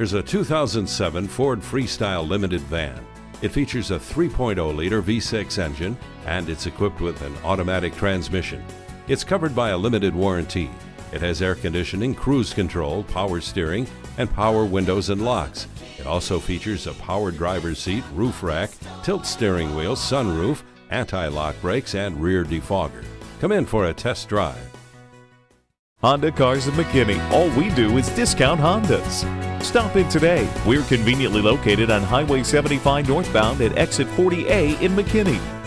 Here's a 2007 Ford Freestyle Limited van. It features a 3.0 liter V6 engine and it's equipped with an automatic transmission. It's covered by a limited warranty. It has air conditioning, cruise control, power steering, and power windows and locks. It also features a power driver's seat, roof rack, tilt steering wheel, sunroof, anti-lock brakes, and rear defogger. Come in for a test drive. Honda Cars of McKinney. All we do is discount Hondas. Stop in today. We're conveniently located on Highway 75 northbound at exit 40A in McKinney.